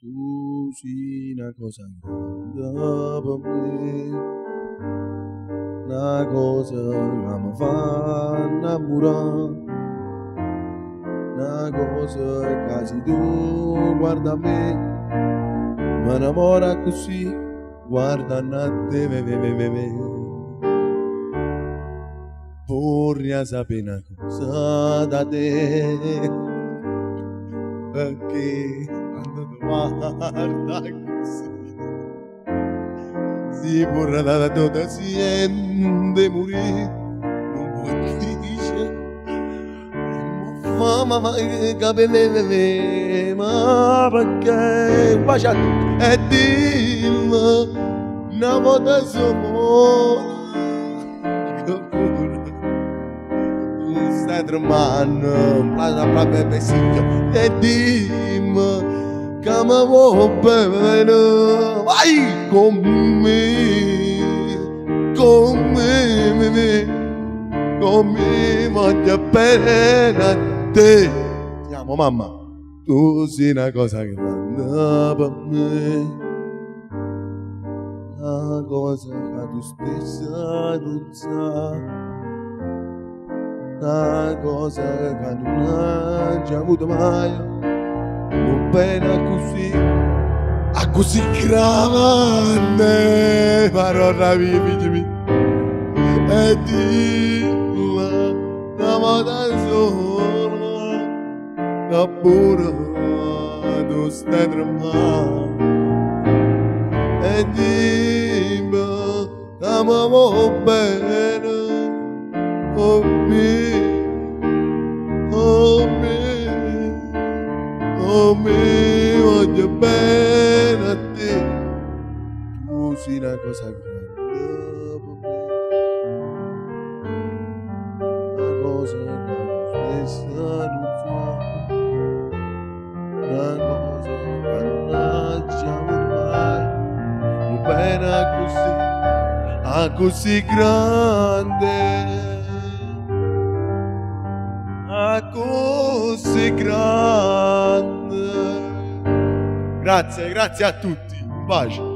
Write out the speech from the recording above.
tu sei una cosa grande per me, una cosa che mi fa innamorare, una cosa che se tu guarda me, mi innamora così, guarda a te, ve, ve, ve. Vorrei sapere una cosa da te, perché guarda così, si vorrà da tutta siente morire, non può dice, mamma, ma capire, ma perché? Un bacio a tutti e dimmi una volta sola, che tu stai tremando, la propria pesicchia e dimmi che bene, vai con me, con me, me, me, con me, voglio bene a te. Ti amo mamma, tu sei una cosa grande per me. Una cosa che tu stessa non sai una cosa che non hai già avuto mai, non bene così, a così grande, parola vivimi, e dilla una volta sola, che pure tu stai tremando, e dimmi che mi vuoi bene, oh me, oh me, oh me, voglio a te. Tu sei una cosa grande per me, una cosa che tu stessa non sai, una cosa che non mai, un bene così, a così grande. a così grande. Grazie, grazie a tutti. Un bacio.